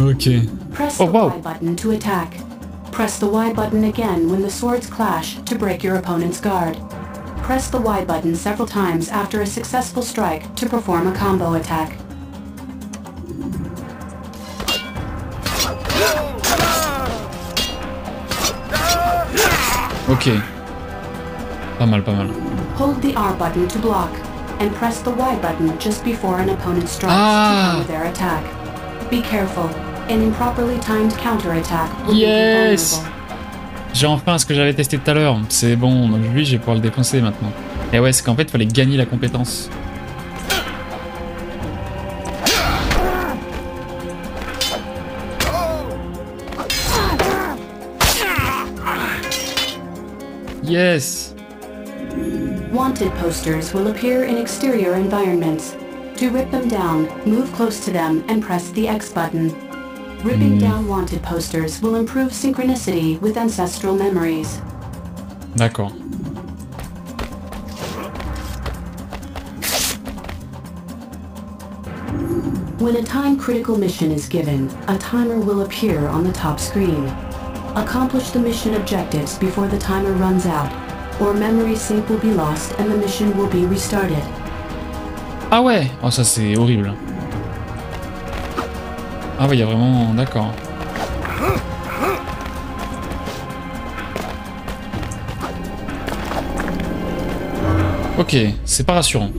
Ok. Press Oh, the wow. Y button to attack. Press the Y button again when the swords clash to break your opponent's guard. Press the Y button several times after a successful strike to perform a combo attack. Ok. Pas mal, pas mal. Hold the R button to block, and press the Y button just before an opponent strikes Ah. to counter their attack. Be careful. An improperly timed counterattack Yes. J'ai enfin ce que j'avais testé tout à l'heure. C'est bon, donc lui, je vais pouvoir le défoncer maintenant. Et ouais, c'est qu'en fait, il fallait gagner la compétence. Yes Wanted posters will appear in exterior environments. To rip them down, move close to them and press the X button. Ripping down wanted posters will improve synchronicity with ancestral memories. D'accord. When a time critical mission is given, a timer will appear on the top screen. Accomplish the mission objectives before the timer runs out, or memory sync will be lost and the mission will be restarted. Ah ouais Oh, ça, c'est horrible. Ah ouais, il y a vraiment... D'accord. Ok, c'est pas rassurant.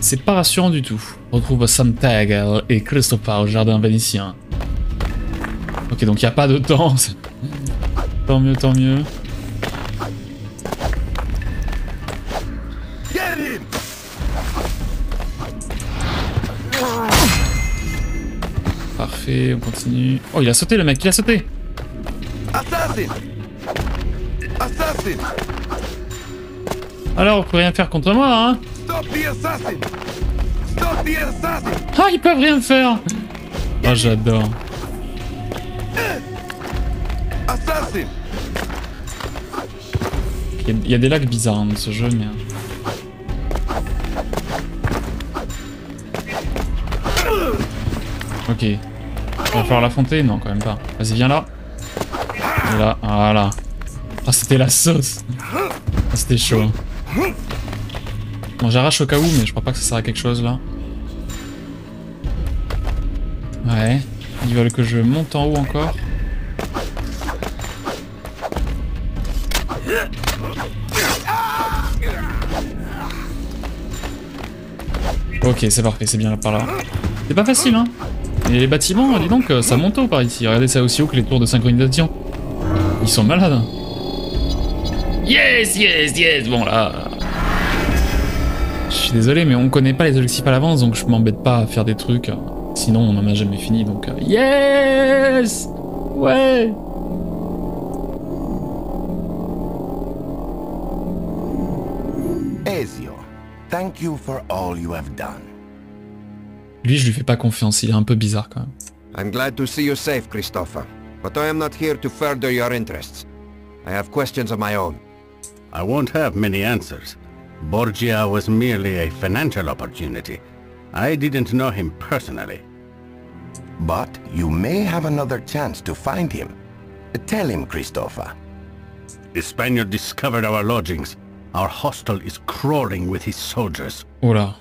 C'est pas rassurant du tout. On retrouve Sam Tagel et Christopher au jardin vénitien. Ok, donc il n'y a pas de temps. tant mieux, tant mieux. On continue. Oh, il a sauté le mec, il a sauté Assassin! Assassin! Alors, on peut rien faire contre moi, hein Stop the assassin! Stop the assassin! Ah, ils peuvent rien faire Oh, j'adore. Assassin! Il y, a- il y a des lags bizarres hein, dans ce jeu, mais... Ok. Il va falloir l'affronter Non, quand même pas. Vas-y, viens là. Et là, voilà. Ah, c'était la sauce Ah, C'était chaud. Bon, j'arrache au cas où, mais je crois pas que ça sert à quelque chose, là. Ouais. Ils veulent que je monte en haut encore. Ok, c'est parfait, c'est bien par là. C'est pas facile, hein Et les bâtiments, dis donc, ça monte haut par ici. Regardez ça aussi haut que les tours de synchronisation. Ils sont malades. Yes, yes, yes Bon, là... Je suis désolé, mais on connaît pas les objectifs à l'avance, donc je m'embête pas à faire des trucs. Sinon, on en a jamais fini, donc... euh, Yes Ouais Ezio, thank you for all you have done. Lui, je lui fais pas confiance, il est un peu bizarre quand même. I'm glad to see you safe, Christopher. But I am not here to further your interests. I have questions of my own. I won't have many answers. Borgia was merely a financial opportunity. I didn't know him personally. But you may have another chance to find him. Tell him, Christopher. The Spaniard discovered our lodgings. Our hostel is crawling with his soldiers. Oh là.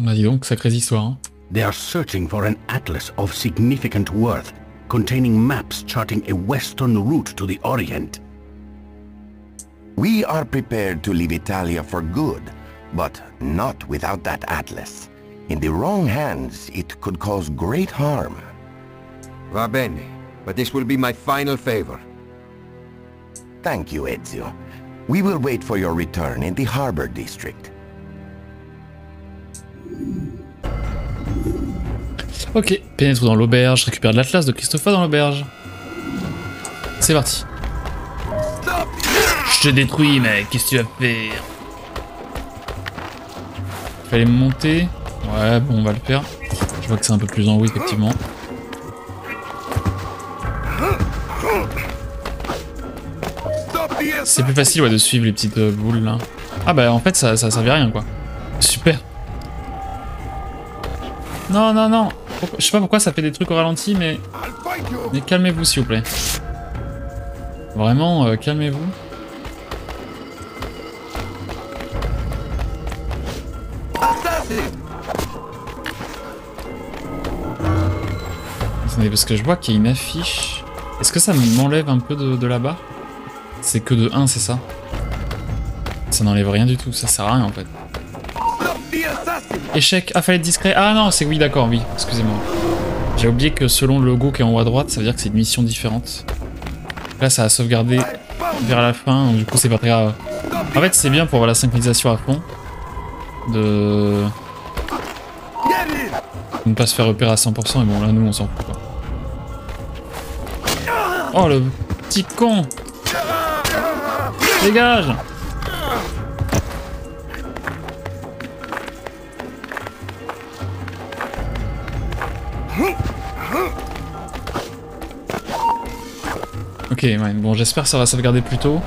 Bah dis donc, sacrée histoire. Hein. They are searching for an atlas of significant worth, containing maps charting a western route to the Orient. We are prepared to leave Italia for good, but not without that atlas. In the wrong hands, it could cause great harm. Va bene, but this will be my final favor. Thank you, Ezio. We will wait for your return in the harbor district. Ok, pénètre dans l'auberge, récupère de l'atlas de Christopher dans l'auberge. C'est parti. Je te détruis, mec, qu'est-ce que tu vas faire? Fallait monter. Ouais, bon, on va le faire. Je vois que c'est un peu plus en haut, effectivement. C'est plus facile, ouais, de suivre les petites euh, boules, là. Ah bah, en fait, ça, ça servait à rien, quoi. Super. Non, non, non Je sais pas pourquoi ça fait des trucs au ralenti, mais, mais calmez-vous s'il vous plaît. Vraiment, euh, calmez-vous. Attendez, parce que je vois qu'il y a une affiche. Est-ce que ça m'enlève un peu de, de barre C'est que de 1, c'est ça? Ça n'enlève rien du tout, ça sert à rien en fait. Échec, ah fallait être discret. Ah non, c'est oui, d'accord, oui, excusez-moi. J'ai oublié que selon le logo qui est en haut à droite, ça veut dire que c'est une mission différente. Là, ça a sauvegardé vers la fin, donc du coup, c'est pas très grave. En fait, c'est bien pour avoir la synchronisation à fond. De... Ne pas se faire repérer à 100%, et bon, là, nous, on s'en fout, quoi. Oh, le petit con Dégage Ok, bon, j'espère que ça va sauvegarder plus tôt.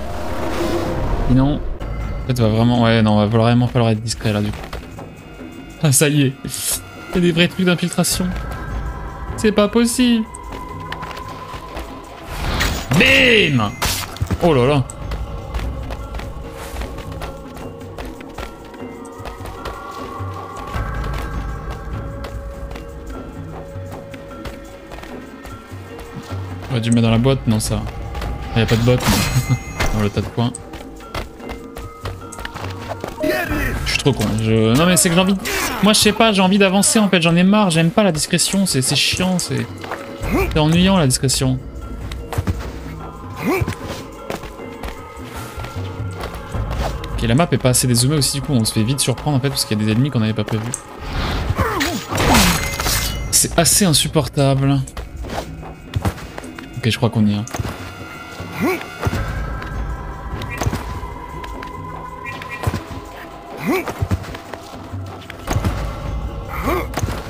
Sinon, en fait, va vraiment... Ouais, non, va vraiment falloir être discret, là, du coup. Ah, ça y est. Il y a des vrais trucs d'infiltration. C'est pas possible. Bim Oh là là. J'aurais dû mettre dans la boîte, non ça. Il y a pas de mais- dans le tas de in. Je suis trop con. Non mais c'est que j'ai envie... Moi je sais pas, j'ai envie d'avancer en fait, j'en ai marre, j'aime pas la discrétion, c'est chiant, c'est... C'est ennuyant la discrétion. Ok, la map est pas assez dézoomée aussi, du coup on se fait vite surprendre en fait parce qu'il y a des ennemis qu'on n'avait pas prévus. C'est assez insupportable. Ok, je crois qu'on y est.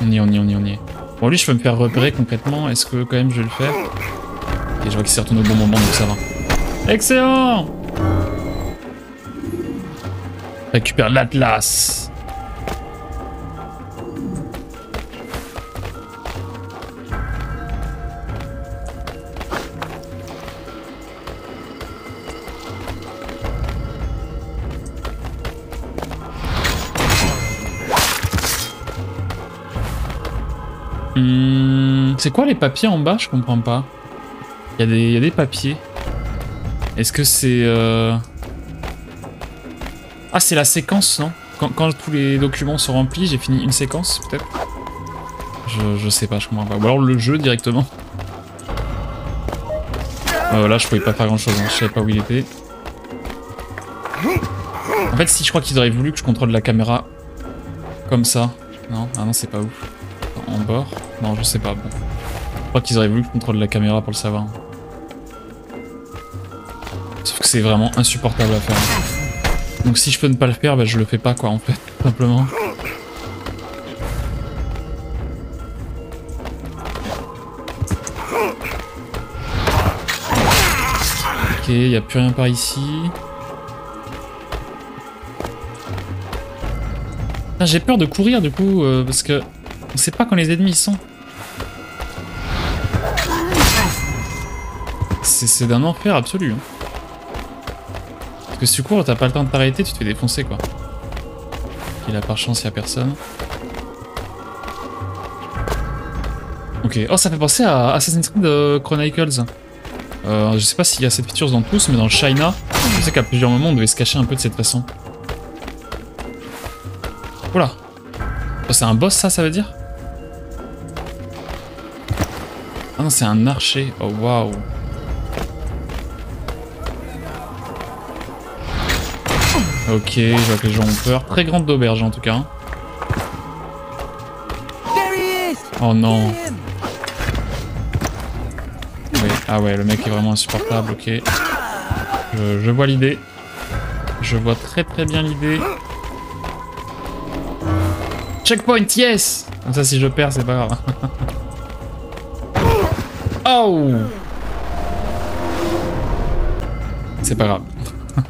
On y est, on y est, on y est, on y est. Bon, lui, je peux me faire repérer concrètement. Est-ce que quand même je vais le faire Ok, je vois qu'il s'est retourné au bon moment, donc ça va. Excellent Récupère l'Atlas. Hmm, c'est quoi les papiers en bas? Je comprends pas. Il y, y a des papiers. Est-ce que c'est... euh, Ah, c'est la séquence, non? Quand, quand tous les documents sont remplis, j'ai fini une séquence, peut-être? Je, je sais pas, je comprends pas. Ou alors le jeu, directement. Euh, là, je pouvais pas faire grand-chose, hein, je savais pas où il était. En fait, si, je crois qu'ils auraient voulu que je contrôle la caméra comme ça. Non? Ah non, c'est pas ouf. En bord Non, je sais pas, bon. Je crois qu'ils auraient voulu que je contrôle la caméra pour le savoir. Sauf que c'est vraiment insupportable à faire. Donc si je peux ne pas le faire, bah je le fais pas quoi en fait, simplement. Ok, y a plus rien par ici. Ah, J'ai peur de courir du coup, euh, parce que on sait pas quand les ennemis sont. C'est d'un enfer absolu. hein. Parce que si tu cours, t'as pas le temps de t'arrêter, tu te fais défoncer quoi. Ok, là par chance, y a personne. Ok, oh ça fait penser à Assassin's Creed euh, Chronicles. Euh, je sais pas s'il y a cette feature dans tous, mais dans le China, je sais qu'à plusieurs moments on devait se cacher un peu de cette façon. Oula C'est un boss ça, ça veut dire? Ah non, c'est un archer. Oh waouh Ok, je vois que les gens ont peur. Très grande d'auberge en tout cas. Oh non. Ouais, Ah ouais, le mec est vraiment insupportable, ok. Je, je vois l'idée. Je vois très très bien l'idée. Checkpoint, yes Comme ça, si je perds, c'est pas grave. oh C'est pas grave.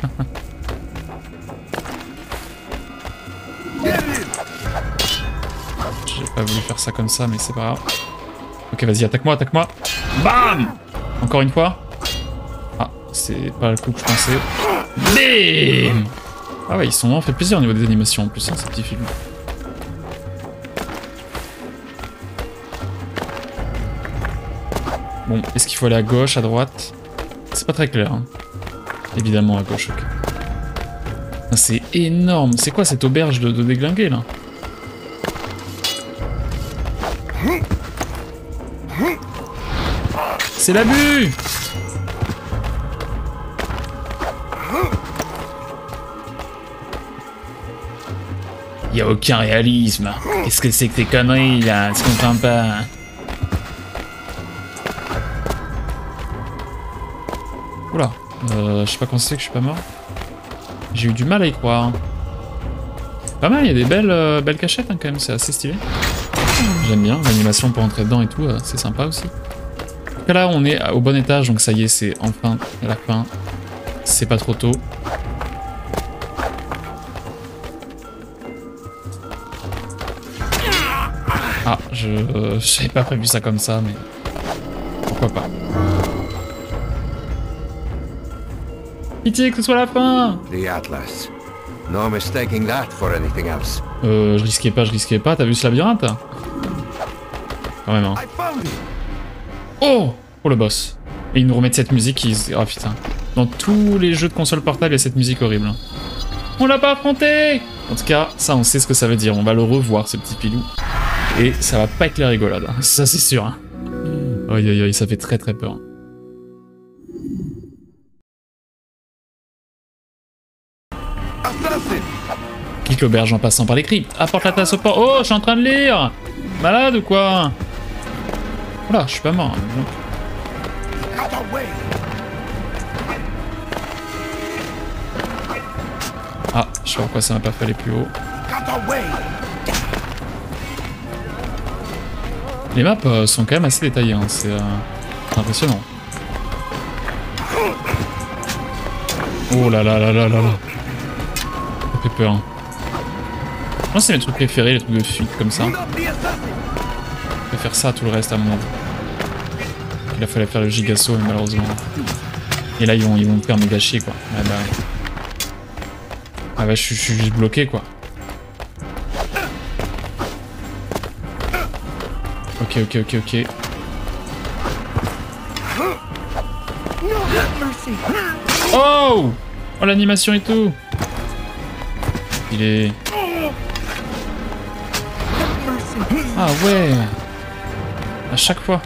J'ai pas voulu faire ça comme ça, mais c'est pas grave. Ok, vas-y, attaque-moi, attaque-moi. BAM Encore une fois. Ah, c'est pas le coup que je pensais. BAM Ah ouais, ils sont vraiment fait plaisir au niveau des animations en plus, hein, ces petits films. Bon, est-ce qu'il faut aller à gauche, à droite? C'est pas très clair. hein. Évidemment à gauche, ok. Ah, C'est énorme. C'est quoi cette auberge de, déglinguer là? C'est l'abus Y a aucun réalisme. Qu'est-ce que c'est que tes conneries là? Je comprends pas. Oula, euh, je sais pas quand c'est que je suis pas mort. J'ai eu du mal à y croire. Pas mal, il y a des belles, euh, cachettes hein, quand même, c'est assez stylé. J'aime bien, l'animation pour entrer dedans et tout, euh, c'est sympa aussi. En tout là, on est au bon étage, donc ça y est, c'est enfin la fin. C'est pas trop tôt. Ah, je j'avais pas prévu ça comme ça, mais pourquoi pas. Pitié que ce soit la fin The Atlas. No mistaking that for anything else. Euh, je risquais pas, je risquais pas, t'as vu ce labyrinthe Quand même, hein. Oh Oh le boss. Et ils nous remettent cette musique qui... Oh putain. Dans tous les jeux de console portable, il y a cette musique horrible. On l'a pas affronté En tout cas, ça on sait ce que ça veut dire. On va le revoir, ce petit pilou. Et ça va pas être la rigolade. hein. Ça c'est sûr. hein. Aïe aïe aïe, ça fait très très peur. Quitte l'auberge en passant par les cryptes. Apporte la tasse au port. Oh, je suis en train de lire Malade ou quoi Oula, je suis pas mort. hein! Ah, je sais pas pourquoi ça m'a pas aller plus haut. Les maps euh, sont quand même assez détaillées, hein, c'est euh, impressionnant. Oh là là là là là là. Ça fait peur. hein. Moi c'est mes trucs préférés, les trucs de fuite comme ça. Je préfère ça à tout le reste à mon avis. Il a fallu faire le gigasso mais malheureusement. Et là ils vont, ils vont me faire méga chier quoi. Ah bah. Ah bah je suis juste bloqué quoi. Ok ok ok ok. Oh Oh l'animation et tout Il est... Ah ouais À chaque fois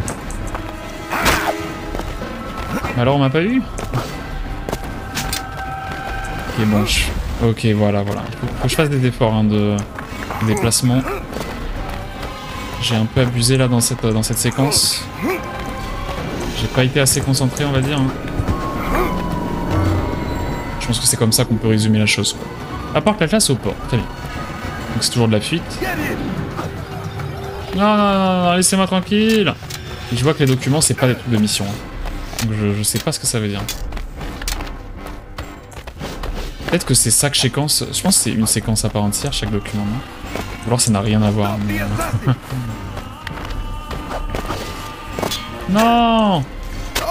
Alors on m'a pas eu Ok bon. Ok voilà voilà. Faut, faut que je fasse des efforts hein, de déplacement. J'ai un peu abusé là dans cette, dans cette séquence. J'ai pas été assez concentré on va dire. hein. Je pense que c'est comme ça qu'on peut résumer la chose. Apporte la classe au port, très bien. Donc c'est toujours de la fuite. Non, laissez-moi tranquille. Je vois que les documents, c'est pas des trucs de mission. Donc je, je sais pas ce que ça veut dire. Peut-être que c'est chaque séquence. Je pense que c'est une séquence à part entière, chaque document. non? Ou alors ça n'a rien à voir. euh! Non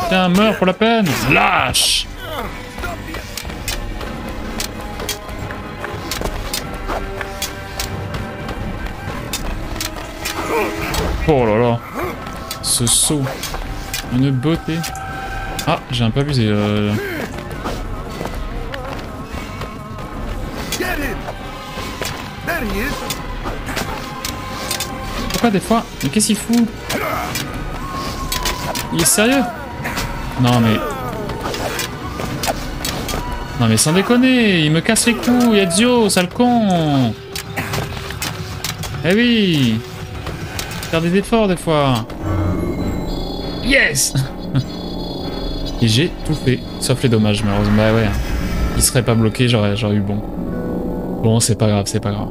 Tiens, meurs pour la peine Lâche Oh là là. Ce saut. Une beauté. Ah, j'ai un peu abusé. Euh... Pourquoi des fois Mais qu'est-ce qu'il fout? Il est sérieux? Non mais... Non mais sans déconner, il me casse les couilles, Ezio, sale con. Eh oui Faire des efforts des fois Yes Et j'ai tout fait, sauf les dommages malheureusement. Bah ouais, il serait pas bloqué, j'aurais j'aurais eu bon. Bon, c'est pas grave, c'est pas grave.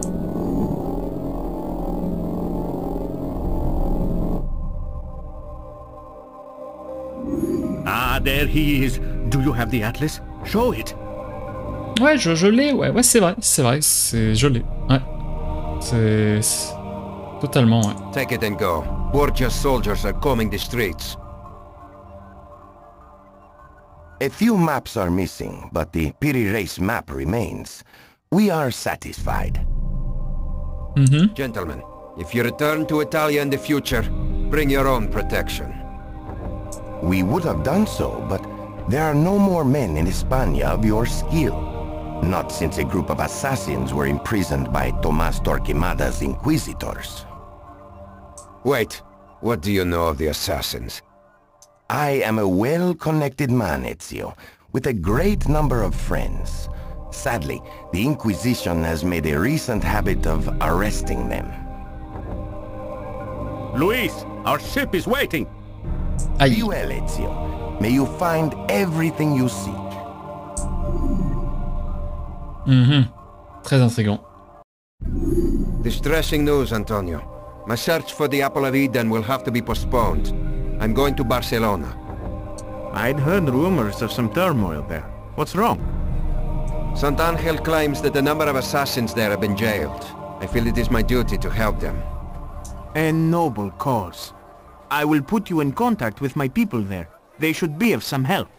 Ah, there he is. Do you have the atlas? Show it. Ouais, je, je l'ai, ouais, ouais, c'est vrai, c'est vrai, c'est, je l'ai, ouais. C'est- Totalement, ouais. Take it and go. Borgia's soldiers are combing the streets. A few maps are missing, but the Piri race map remains. We are satisfied. Mhm. Gentlemen, if you return to Italia in the future, bring your own protection. We would have done so, but there are no more men in Hispania of your skill. Not since a group of assassins were imprisoned by Tomas Torquemada's inquisitors. Wait, what do you know of the assassins? I am a well-connected man, Ezio, with a great number of friends. Sadly, the Inquisition has made a recent habit of arresting them. Luis, our ship is waiting. Be Aïe. well, Ezio. May you find everything you seek. Mm-hmm. Très intriguant. Distressing news, Antonio. My search for the Apple of Eden will have to be postponed. I'm going to Barcelona. I'd heard rumors of some turmoil there. What's wrong? Sant'Angel claims that a number of assassins there have been jailed. I feel it is my duty to help them. A noble cause. I will put you in contact with my people there. They should be of some help.